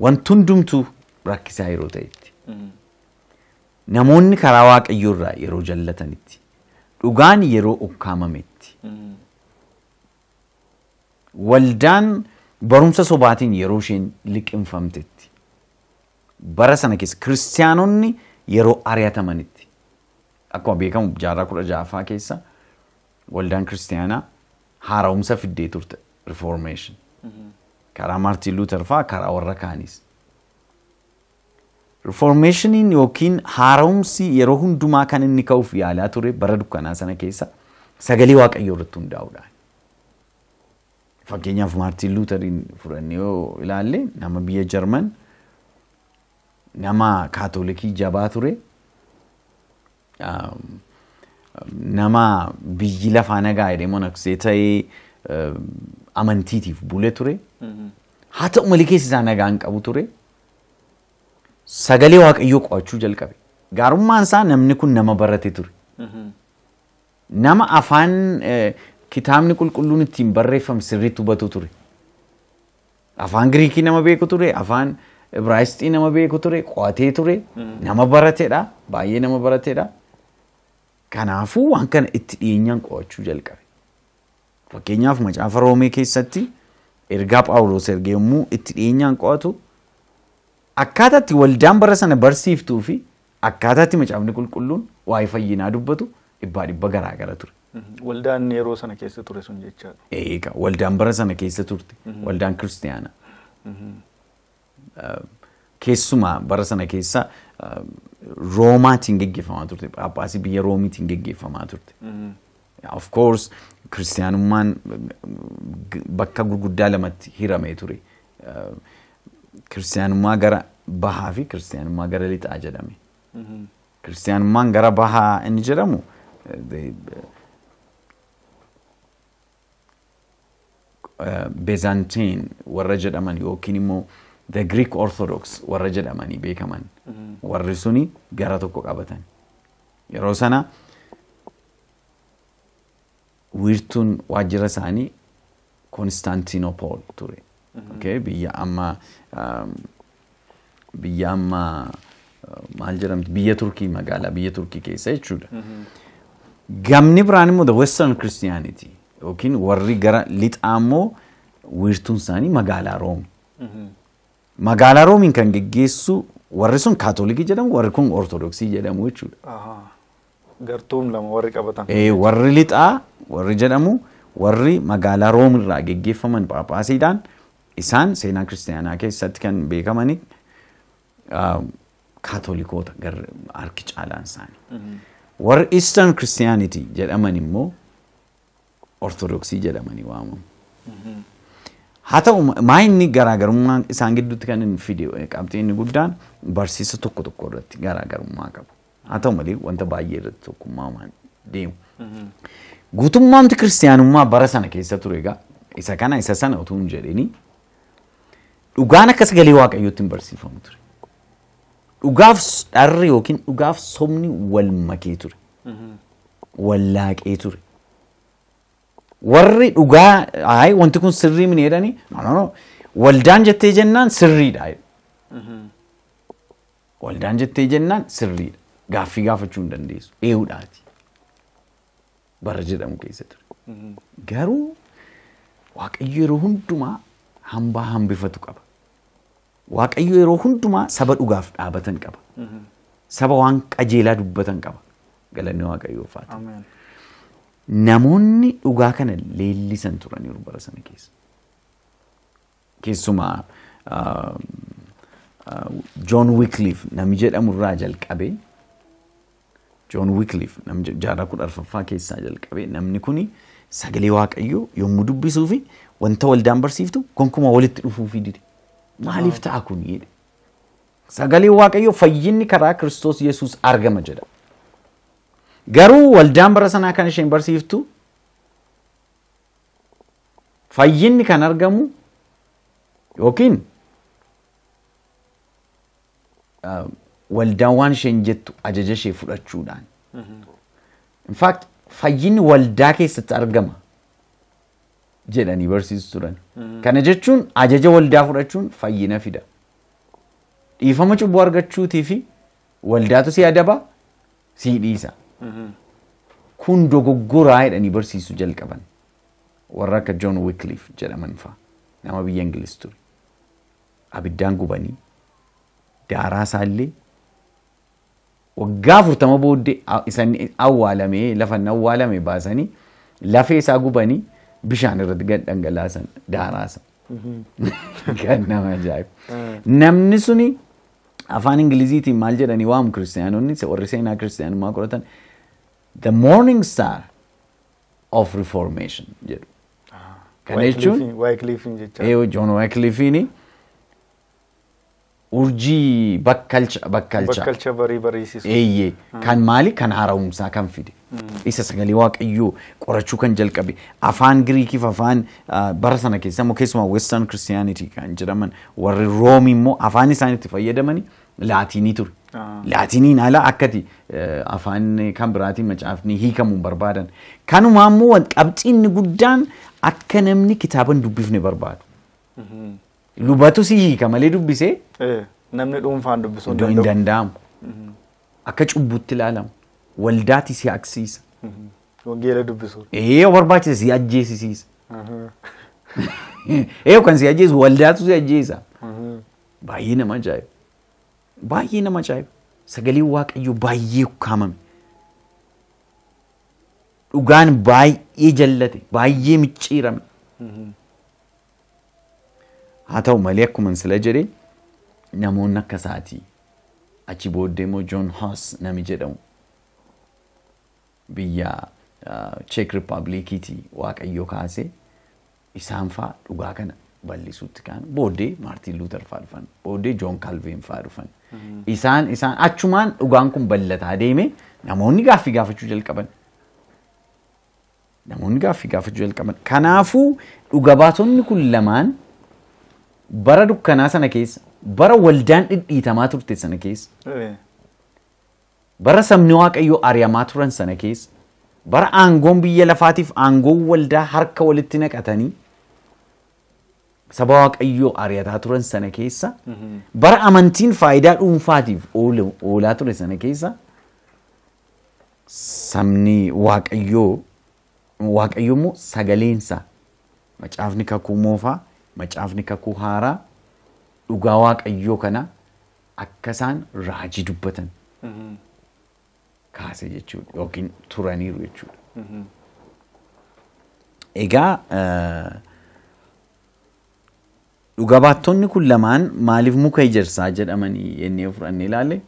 Wanti hundumtuu rakkisaa yeroo ta'etti. Mhm. Namoonni karaa waaqayyoo irraa yeroo jallatanitti. Dhugaan yeroo ukkaamametti. Mhm. Waldaan barumsa sobaatiin yeroo isheen liqinfamtetti bara sana keessa kiristaanonni yeroo ari'atamanitti akkuma beekamu jaarraa kudha ja'affaa keessa waldaan kiristaanaa haara'umsa fiddee turte reformation karaa maartiin luuter fa'aa karaa warra kaanis. Reformationiin yookiin haara'umsi yeroo hundumaa kan inni ka'uuf yaalaa ture bara dukkanaa sana keessa sagalee waaqayyoo irratti hundaa'uudhaan. Fakkeenyaaf Maartiin Luuteriin fudhannee yoo ilaalle nama biyya Jarman nama kaatolikii jabaa ture. Um, nama biyyi lafaa nagaa jedhee monaksee ta'ee uh, amantiitiif bule ture. Haa ta'u malee keessi isaa nagaa hin qabu ture. Sagalee waaqayyoo qo'achuu jalqabe. Gaarummaan isaa namni kun nama barate ture. Nama afaan eh, kitaabni qulqulluun ittiin barreeffame sirriitti hubatu ture. Afaan Giriikii nama beeku ture, afaan Ibraayisxii nama beeku ture, qo'atee ture, nama barateedha, baay'ee nama barateedha. Kanaafuu waan kana itti dhiyeenyaan qo'achuu jalqabe. Fakkeenyaaf macaafa Roomee keessatti ergaa Phaawulos ergee yommuu itti dhiyeenyaan qo'atu akkaataa itti waldaan bara sana barsiiftuu fi akkaataa itti macaafni qulqulluun waa'ee fayyinaa dubbatu dhibbaa dhibba garaa gara ture. Waldaan yeroo sana keessa ture sun jechaadha. Eegaa waldaan bara sana keessa turte waldaan kiristaanaa. Keessumaa bara sana keessa uh, Roomaatiin geggeeffamaa turte. Phaaphaasii biyya Roomiitiin geggeeffamaa turte. Of course kiristaanummaan g- bakka gurguddaa lamatti hiramee ture. Uh, Kiristaanummaa gara bahaa fi kiristaanummaa gara lixaa jedhame. Kiristaanummaan gara bahaa inni jedhamu uh, Byzantine warra jedhaman yookiin immoo the Greek Orthodox warra jedhamanii beekaman warri suni gara tokko qabatan. Yeroo sana wiirtuun waajjira isaanii Constantinople ture. Biyya amma biyya amma uh, maal jedhamti biyya Turkii magaalaa biyya Turkii keessa jechuudha. Gamni biraan immoo the Western Christianity yookiin warri gara lixaa immoo wiirtuun isaanii magaalaa Room. Magaalaa Roomiin kan geggeessu warri sun kaatolikii jedhamu warri kun ortodoksii jedhamu jechuudha. Gartuun lama warri qabatan. Eh, warri lixaa warri jedhamu warri magaalaa Room irraa geggeeffaman Phaaphaasiidhaan isaan seenaa kiristaanaa keessatti kan beekamani ah, kaatolikoota harki caalaan isaanii. Warri Eastern Christianity jedhaman immoo ortodoksii jedhamanii waamamu. Haa ta'u maa inni garaagarummaa isaan gidduutti kan inni fide qabxii inni guddaan barsiisa tokko tokko irratti garaagarummaa qabu. Haa ta'u malee wanta baay'ee irratti tokkummaa deemu. Guutummaamti kiristaanummaa bara sana keessa ture egaa isa kana isa sana utuu hin jedhini dhugaan akka sagalee waaqayyootti hin barsiifamu ture. Dhugaaf dharri yookiin dhugaaf sobni wal makee ture. Wallaaqee ture. Warri dhugaa ayi wanti kun sirrii mini jedhani no no no waldaan jettee jennaan sirriidha. Waldaan jettee jennaan sirriidha. Gaaffii gaafachuu hin dandeessu. Ee'uudhaati. Bara jedhamu keessa ture. Garuu Waaqayyo yeroo hundumaa hambaa hambifatu qaba. Waaqayyo yeroo hundumaa saba dhugaaf dhaabatan qaba. Saba waan qajeelaa dubbatan qaba. Galanni ta'u. Ameen. Namoonni dhugaa kana leellisan turaniiru bara sana keessa. Keessumaa John Wycliffe nami jedhamu irraa jalqabee namni je- jaarraa kudha arfaffaa keessaa jalqabee namni kuni sagalee waaqayyoo yommuu dubbisuu fi wanta waldaan barsiiftu gonkumaa walitti dhufuu fi dide. Maaliif ta'a kun jedhe. Sagalee waaqayyoo fayyinni karaa Kiristoos Yesuus argama jedha. Garuu waldaan bara sanaa kan isheen barsiiftu fayyinni kan argamu yookiin waldaan waan isheen jettu ajaja ishee fudhachuudhaan. In fact, fayyinni waldaa keessatti argama jedhanii barsiisu turan. Kana jechuun ajaja waldaa fudhachuun fayyina fida. Dhiifama cubbuu argachuutii fi waldaatu si adaba si dhiisa. Kun dogoggoraa jedhanii barsiisuu jalqaban. warra akka John Wycliffe jedhaman fa'a nama biyya Ingiliz ture. Abiddaan gubanii daaraa isaallee waggaa afurtama booddee isan awwaalamee lafa inni awwaalame baasanii lafee isaa gubanii bishaan irratti gad dhangalaasan daaraasa. Kan nama ajaa'ibu. Namni suni afaan Ingiliziitiin maal jedhanii waamu kiristaanonni warri seenaa kiristaanummaa qoratan the morning star of reformation jedhu. Kana jechuun Waayikiliifiin jecha. Urjii bakkalcha bakkalcha Bakkalcha barii bariisisu. eeyyee kan maali kan haara'umsaa kan fide isa sagalee waaqayyoo qorachuu kan jalqabe afaan giriikiif afaan bara sana keessa immoo keessumaa western christianity kan jedhaman warri room immoo afaan isaan itti fayyadamani laatinii ture. Laatiniin ala akkati afaan kan biraatiin macaafni hiikamuu hin barbaadan. Kanumaa immoo qabxiinni guddaan akka namni kitaaba hin dubbifne barbaadu. Lubatu si hiika malee dubbisee Eh, Namni dhuunfaan dubbisuu hin hin danda'amu. Akka cubbutti ilaalamu. Waldaati si aksiisa. Mhm. Wangeela dubbisuu. Ee barbaachisa si ajjeesisiisa. Ee kan si ajjeesu waldaatu si ajjeesa. Baay'ee nama ajaa'iba. Baay'ee nama ajaa'iba. Sagaleen waaqayyoo baay'ee ukkaamame. Dhugaan baay'ee jallate. Baay'ee micciirame. Haa ta'u malee akkuma sila jedhee namoonni akka isaatii achi booddee immoo John Huss nami jedhamu biyya Czech Republiciitii waaqayyo kaasee isaan faa dhugaa kana bal'isuutti kaan booddee Maartiin Luuter faa dhufan booddee Joon Kalveen faa dhufan isaan isaan achumaan dhugaan kun bal'ataa deeme namoonni gaaffii gaafachuu jalqaban. Namoonni gaaffii gaafachuu jalqaban. Kanaafuu dhuga baatonni kun lamaan bara dukkanaa sana keessa bara waldaan dhidhiitamaa turte sana keessa bara sabni waaqayyoo ari'amaa turan sana keessa bara aangoon biyya lafaatiif aangoon waldaa harka walitti naqatanii saba waaqayyoo ari'ataa turan sana keessa bara amantiin faayidaa dhuunfaatiif oolaa ture sana keessa sabni waaqayyoo waaqayyoo immoo sagaleensa macaafni kakuu moofaa macaafni kakuu haaraa dhugaa waaqayyoo kana akka isaan raajii dubbatan kaase jechuudha yookiin turaniiru jechuudha. Egaa dhuga baattonni kun lamaan maaliif muka ejersaa jedhamanii jennee fudhannee ilaalle.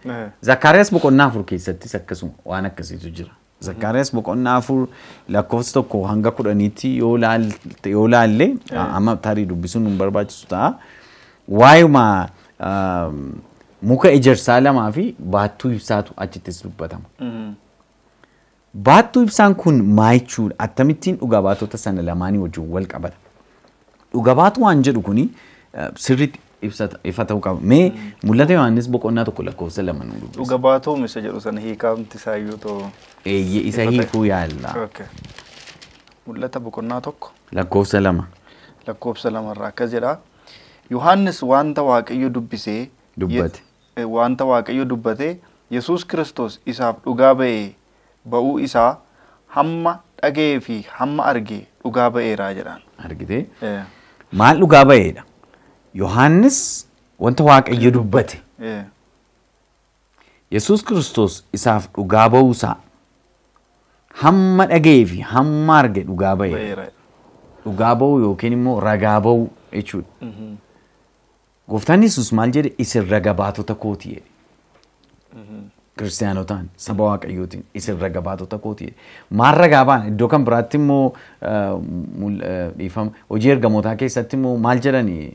Zakkaariyaas boqonnaa afur keessattis akkasuma waan akkasiitu jira. Zakkaariyaas boqonnaa afur lakkoofsa tokko hanga kudhaniitti yoo laalte- yoo laalle amma tarii dubbisuun nu barbaachisu ta'a. Waayuma um, muka ejersaa lamaa fi baattuu ibsaatu achittis dubbatama. mhm. Baattuu ibsaan kun maa jechuudha? Akkamittiin dhuga baatota sana lamaanii wajjin wal qabata? Dhuga baatu waan jedhu kuni eh, sirriitti ibsata- ifa ta'uu qaba. Mee mul'ata Yohaannis boqonnaa tokko lakkoofsa lama nu dubbisa. Dhuga baatuun isa jedhu sana hiikamti isaayyuu ta'u. Eeyyee isa hiikuu yaalla. Mul'ata boqonnaa tokko Lakkoofsa lama lakkoofsa lamarraa akkas jedha. Yohaannis wanta Waaqayyo dubbisee Dubbate. Wanta Waaqayyo dubbate Yesuus Kiristoos isaaf dhugaa ba'ee ba'uu isaa hamma dhaga'ee fi hamma argee dhugaa ba'eeraa jedhaan. argitee Eh, maal dhugaa ba'eedha? Yohaannis wanta Waaqayyo dubbate. Yesuus Kiristoos isaaf dhugaa ba'uusaa hamma dhaga'ee fi hamma arge dhugaa ba'e. Dhugaa ba'uu yookiin immoo ragaa ba'uu jechuudha. Gooftaan Yesuus maal jedhe isin raga baatota kooti jedhe. Kiristaanotaan saba waaqayyootiin isin raga baatota kooti jedhe. Maal ragaa baana iddoo kan biraatti immoo hojii ergamootaa keessatti immoo maal jedhani eh,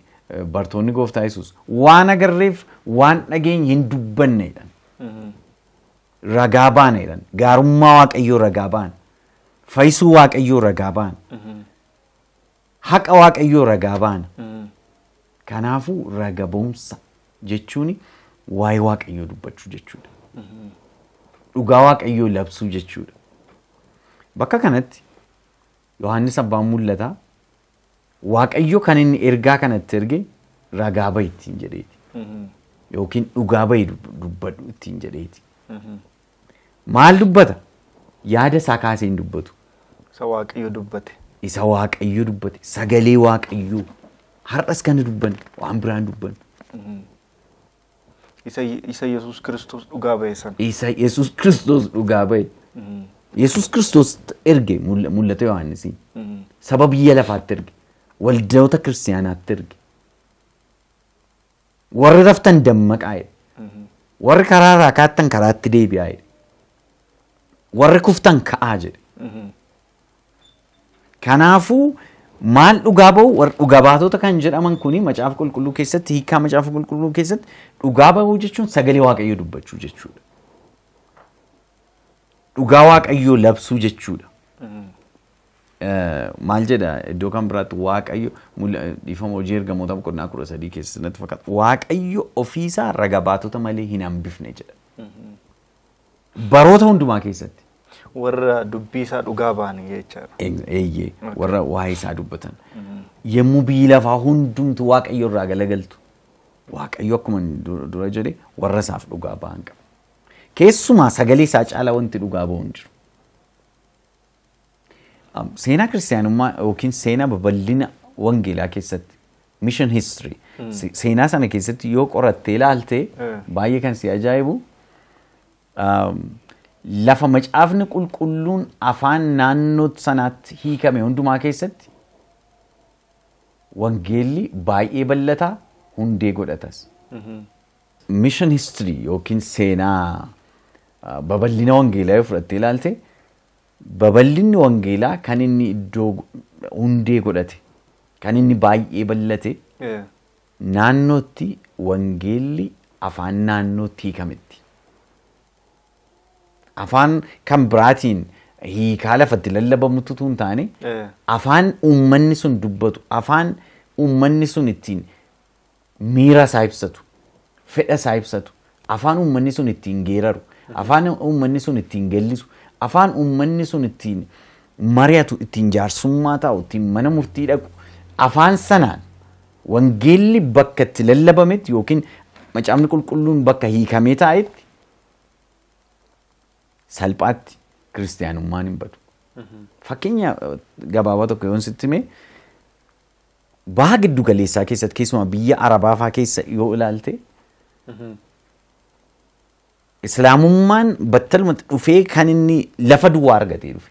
bartoonni gooftaa Yesuus waan agarreef waan dhageenye hin dubbanne jedhan. Mhm, Ragaa baana jedhan. Gaarummaa waaqayyoo ragaa baana. Fayyisuu waaqayyoo ragaa baana. mhm, Haqa waaqayyoo ragaa baana. mhm. Kanaafuu raga ba'umsa jechuun waa'ee waaqayyoo dubbachuu jechuudha. Dhugaa waaqayyoo labsuu jechuudha. Bakka kanatti Yohaannis abbaan mul'ataa waaqayyo kan inni ergaa kanatti erge ragaa ba'i ittiin jedheeti. Mhm, Yookiin dhugaa dub- dubbadhu ittiin jedheeti. mhm. Maal dubbata? Yaada isaa kaasee hin dubbatu. Isa Waaqayyo dubbate. isa waaqayyo dubbate sagalee waaqayyoo har'as kana dubbanne waan biraan dubbanne Isa isa Yesuus Kiristoos dhugaa ba'e sana. isa yesus kiristoos dhugaa ba'e yesus kiristoos erge mul- mul'ata yohaannisiin saba biyya lafaatti erge waldoota kiristaanaatti erge warri raftan dammaqaa jedhe warri karaa irraa kaattan karaatti deebi'aa jedhe warri kuftan ka'aa jedhe Kanaafuu maal dhugaa ba'u warra dhugaa baatota kan jedhaman kuni macaafa qulqulluu keessatti hiikaa macaafa qulqulluu keessatti dhugaa ba'uu jechuun sagalee waaqayyoo dubbachuu jechuudha. Dhugaa waaqayyoo labsuu jechuudha. Eh, Maal jedha iddoo kan biraatti waaqayyo dhiifama hojii ergamoota boqonnaa kudha sadii keessatti fakkaata waaqayyo ofiisaa raga baatota malee hin hambifne jedha. Baroota hundumaa keessatti. Warra dubbii isaa dhugaa ba'an jechaadha. eeyyee warra waa'ee isaa dubbatan yommuu biyyi lafaa hundumtu waaqayyo irraa galagaltu waaqayyo akkuma dur- dura jedhe warra isaaf dhugaa ba'an qaba keessumaa sagalee isaa caalaa wanti dhugaa ba'u hin jiru seenaa kiristaanummaa yookiin seenaa babal'ina wangeelaa keessatti mission history se- seenaa sana keessatti yoo qorattee ilaalte Eh. baay'ee kan si ajaa'ibu um, lafa macaafni qulqulluun afaan naannoo sanaatti hiikame hundumaa keessatti wangeelli baay'ee bal'ataa hundee godhatas. Mission history yookiin seenaa uh, babal'ina wangeelaa yoo fudhattee ilaalte babal'inni wangeelaa kan inni iddoo hundee godhate kan inni baay'ee bal'ate naannootti wangeelli afaan naannootti hiikametti. Afaan kan biraatiin hiikaa lafatti lallabamutu tun taane afaan uummanni sun dubbatu afaan uummanni sun ittiin miira isaa ibsatu fedha isaa ibsatu afaan uummanni sun ittiin geeraru afaan uummanni sun ittiin gallisu afaan uummanni sun ittiin mari'atu ittiin jaarsummaa taa'u ittiin mana murtii dhaqu afaan sanaan wangeelli bakka itti lallabametti yookiin macaafni qulqulluun bakka hiikamee taa'etti salphaatti kiristaanummaan hin badu. Fakkeenya eh, gabaabaa tokko yoon sitti hime baha giddu galeessaa keessatti keessumaa biyya arabaa faa keessa yoo ilaalte islaamummaan battalumatti dhufee kan inni lafa duwwaa argatee dhufe.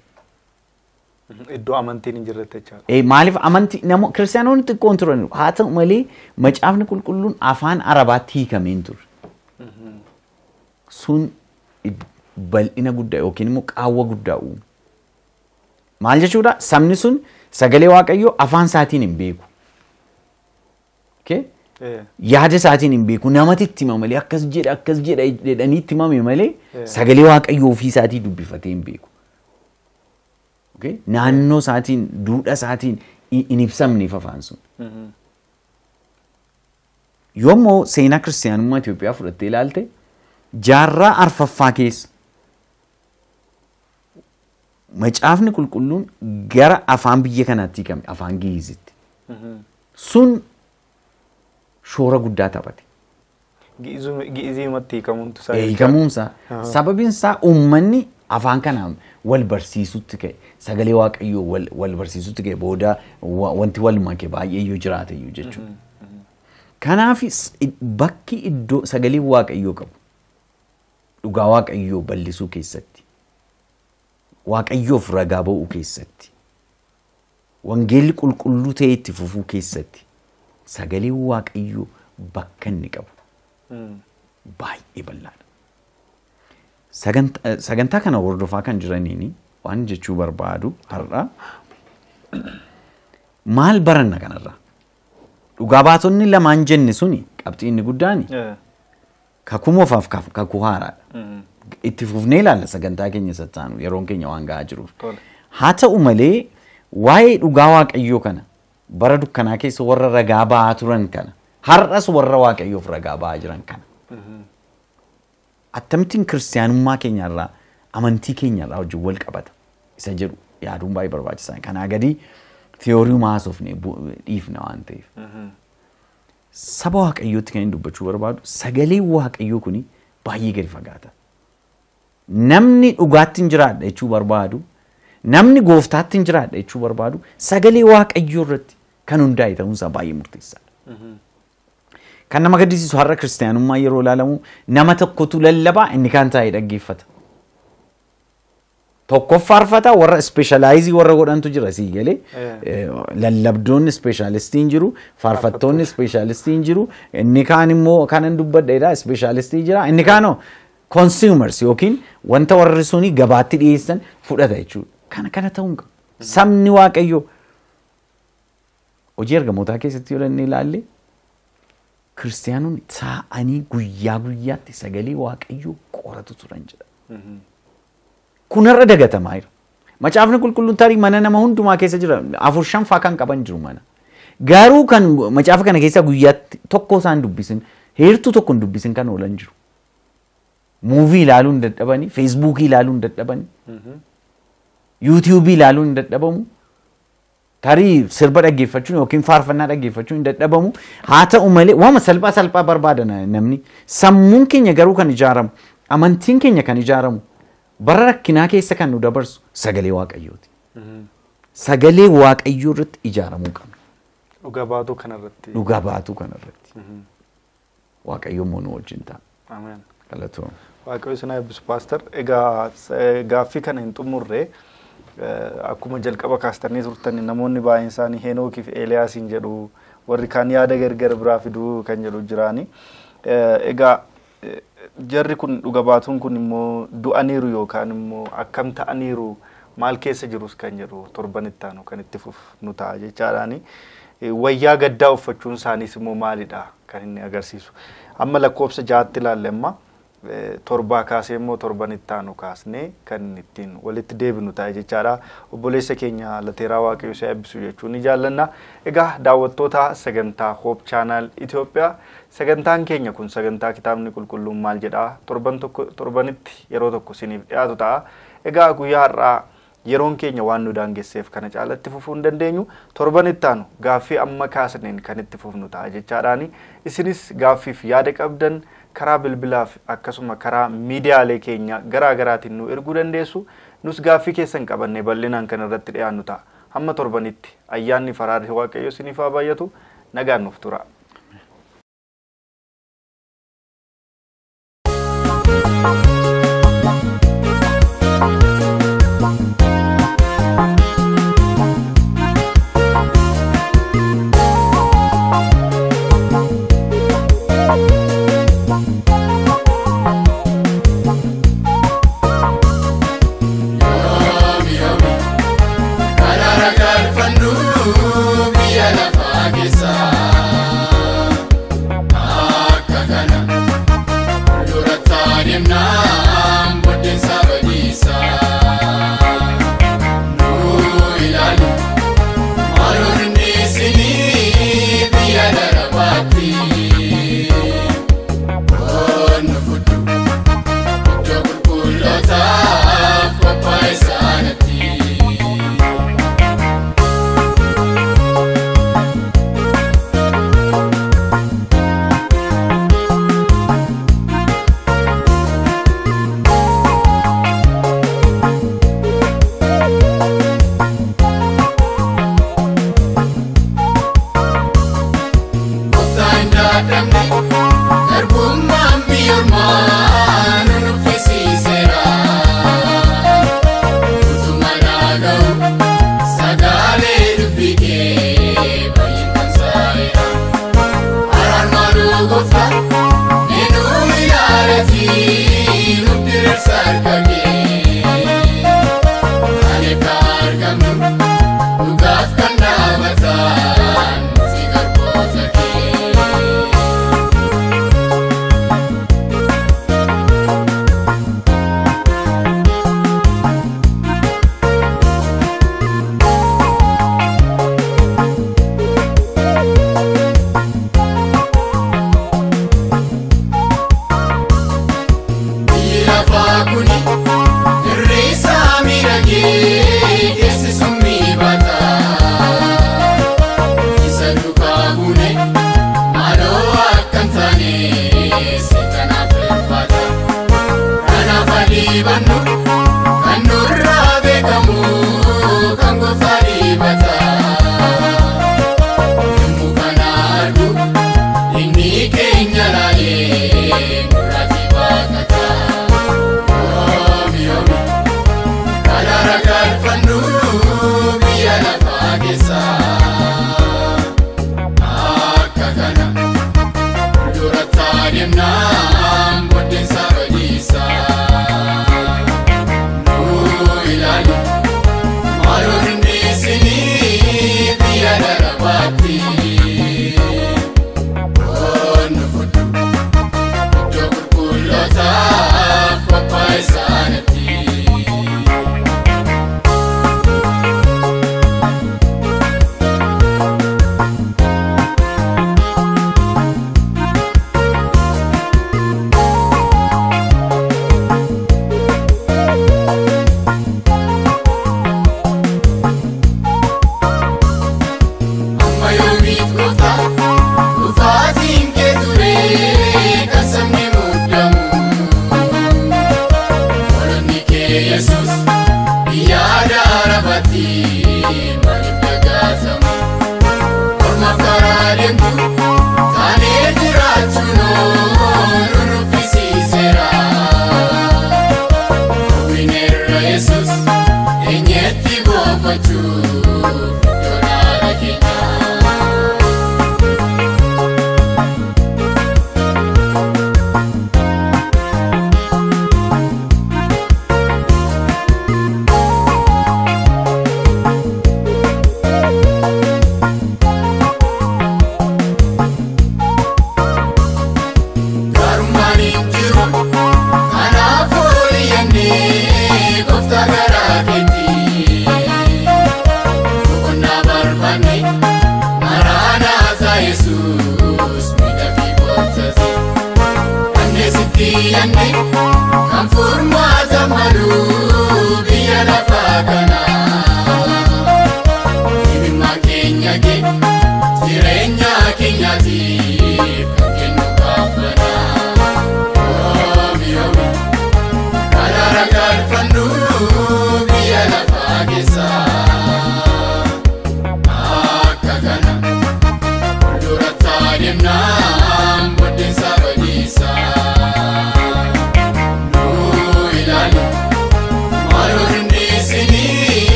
Iddoo amantiin hin jirretti jechaadha. Maaliif amantii namoo kiristaanonni xiqqoon turan haa ta'u malee macaafni qulqulluun afaan arabaatti hiikamee hin turre. Sun bal'ina guddaa yookiin immoo qaawwa guddaa uume. Maal jechuudha sabni sun sagalee waaqayyoo afaan isaatiin hin beeku. Yaada isaatiin hin beeku namatti itti hima malee akkas jedha akkas jedha jedhanii itti himame malee sagalee waaqayyoo ofii isaatii dubbifatee hin beeku. Naannoo isaatiin duudhaa isaatiin hi- hin ibsamneef afaan sun. Yommuu seenaa kiristaanummaa Itoophiyaa fudhattee ilaalte jaarraa arfaffaa keessa macaafni qulqulluun gara afaan biyya kanaatti hiikame afaan giizitti. Sun shoora guddaa taphate. Gi'izimatti hiikamuuntu isaa jechaadha. Hiikamuunsaa sababiin isaa uummanni afaan kanaan wal barsiisutti ka'e sagalee waaqayyoo wal- barsiisutti ka'e booda wa- wanti wal make baay'eeyyuu jiraateyyuu jechuudha. Kanaaf bakki iddoo sagalee waaqayyoo qabu dhugaa waaqayyoo bal'isuu keessatti waaqayyoof ragaa ba'uu keessatti wangeelli qulqulluu ta'e itti fufuu keessatti sagalee waaqayyoo bakka inni qabu baay'ee bal'aadha. Sagant- Sagantaa kana hordofaa kan jiraniin waan jechuu barbaadu har'a maal baranna kanarraa? Dhugaa baatonni lamaan jenne suni qabxii inni guddaan Eh, kakuu moofaaf kakuu haaraadha. Itti fufnee ilaalla sagantaa keenya sattaanu yeroon keenya waan ga'aa jiruuf. Haa ta'u malee waa'ee dhugaa waaqayyoo kana bara dukkanaa keessa warra ragaa ba'aa turan kana har'as warra waaqayyoof ragaa ba'aa jiran kana. Akkamittiin kiristaanummaa keenyarraa amantii keenyarraa wajjin wal qabata isa jedhu yaaduun baay'ee barbaachisaa. Kanaa gadi tiyoorii haasofne dhiifna waan ta'eef. Saba waaqayyootti kan inni dubbachuu barbaadu sagalee waaqayyoo kuni baay'ee gadi fagaata. Namni dhugaatti hin jiraadha jechuu barbaadu namni gooftaatti hin jiraadha jechuu barbaadu sagalee waaqayyoo irratti kan hundaa'e ta'uunsaa baay'ee murteessaadha. Kan nama gaddisiisu har'a kiristaanummaa yeroo ilaalamu nama tokkotu lallabaa inni kaan taa'ee dhaggeeffata. Tokkof faarfata warra ispeeshalaayizii warra godhantu jira sii galee lallabdoonni ispeeshaalistiin jiru faarfattoonni ispeeshaalistiin jiru inni kaan immoo kanan dubbadheedha ispeeshaalistii jira inni kaanoo consumers yookiin wanta warri suni gabaatti dhiyeessan fudhata jechuudha. Kana kana ta'uu hin qabu. Sabni waaqayyoo hojii ergamootaa keessatti yoo inni ilaalle kiristaanonni taa'anii guyyaa guyyaatti sagalee waaqayyoo qoratu turan jedha. Kunarra dagatamaa jira. Macaafni qulqulluun tarii mana nama hundumaa keessa jira. Afur shanfaa kan qaban jiru mana. Garuu kan macaafa kana keessa guyyaatti tokko isaan dubbisin heertuu tokko hin dubbisin kan oolan jiru. Muuvii ilaaluu hin dadhabani, feesbuukii ilaaluu hin dadhabani, yuutiyuubii ilaaluu hin dadhabamu. Tarii sirba dhaggeeffachuun yookiin faarfannaa dhaggeeffachuun hin dadhabamu. Haa ta'u malee waama salphaa salphaa barbaada namni. Sammuun keenya garuu kan ijaaramu, amantiin keenya kan ijaaramu bara rakkinaa keessa kan nu dabarsu sagalee waaqayyooti. Sagalee waaqayyoo irratti ijaaramuu qabna. Dhuga baatuu kanarratti. Dhuga baatuu kanarratti. Waaqayyo immoo nu wajjin ta'a. Waaqayyo isin eebbisu paaster. Egaa gaaffii kana hin xumurre eh, akkuma jalqaba kaastanii turtan namoonni baay'een isaanii Heenookiif Eeliyaasiin jedhu warri kaan yaada gargar biraa fiduu kan jedhu jiraani. Eh, Egaa eh, jarri kun dhuga baatuun kun immoo du'aniiru yookaan immoo akkam ta'aniiru maal keessa jirus kan jedhu torban itti aanu kan itti fufnu ta'a jechaadhaani. Eh, Wayyaa gaddaa uffachuun isaaniis immoo maalidha kan inni agarsiisu. Amma lakkoofsa ja'atti ilaalle amma eh, torbaa kaasee immoo torban itti aanu kaasnee kan ittiin walitti deebinu ta'a jechaadha. Obboleessa keenya lateeraa waaqayyo isa eebbisu jechuun ni jaallanna. Egaa daawwattoota sagantaa Hoop Chaanaal Itoophiyaa sagantaan keenya kun sagantaa kitaabni qulqulluun maal jedhaa torban tokko torbanitti yeroo tokko isiniif dhiyaatu ta'a. Egaa guyyaa har'aa yeroon keenya waan nu daangesseef kana caalatti fufuu hin dandeenyu torban itti aanu gaaffii amma kaasneen kan itti fufnu ta'a jechaadhaani isinis gaaffiif yaada qabdan karaa bilbilaaf akkasuma karaa miidiyaalee keenya garaa garaatiin nu erguu dandeessu nus gaaffii keessan qabannee bal'inaan kan irratti dhiyaannu ta'a hamma torbanitti ayyaanni faraarri waaqayyo isiniif haa baay'atu nagaan nuuf tura. Karaara East.